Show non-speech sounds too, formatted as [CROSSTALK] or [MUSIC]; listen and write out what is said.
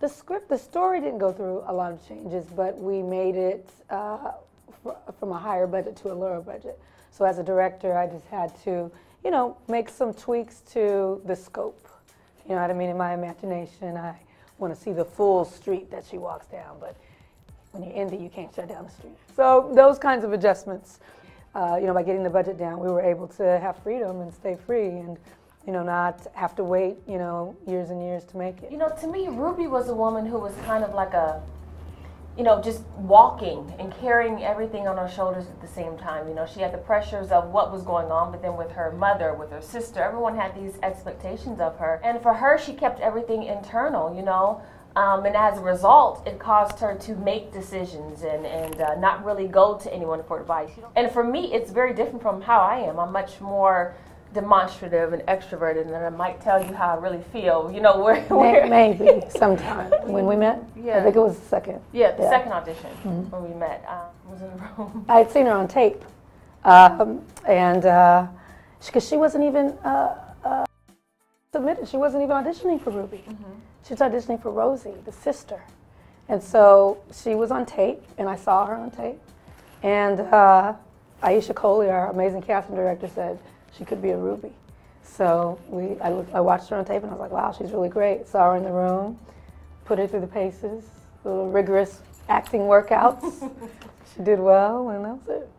The script, the story didn't go through a lot of changes, but we made it uh, fr- from a higher budget to a lower budget. So as a director, I just had to, you know, make some tweaks to the scope. You know what I mean? In my imagination, I want to see the full street that she walks down, but when you're indie, you can't shut down the street. So those kinds of adjustments, uh, you know, by getting the budget down, we were able to have freedom and stay free and, you know, not have to wait, you know, years and years to make it. You know, to me, Ruby was a woman who was kind of like a, you know, just walking and carrying everything on her shoulders at the same time. You know, she had the pressures of what was going on, but then with her mother, with her sister, everyone had these expectations of her. And for her, she kept everything internal, you know. Um, and as a result, it caused her to make decisions and, and uh, not really go to anyone for advice. And for me, it's very different from how I am. I'm much more demonstrative and extroverted, and I might tell you how I really feel. You know, [LAUGHS] where, where Maybe [LAUGHS] sometime when we met. Yeah, I think it was the second. Yeah, the Yeah. second audition when we met um, was in the room. [LAUGHS] I had seen her on tape, um, and because she wasn't even uh, uh, submitted, she wasn't even auditioning for Ruby. She was auditioning for Rosie, the sister, and so she was on tape, and I saw her on tape, and uh, Aisha Coley, our amazing casting director, said she could be a Ruby. So we, I, looked, I watched her on tape, and I was like, wow, she's really great. Saw her in the room, put her through the paces, little rigorous acting workouts. [LAUGHS] she did well, and that was it.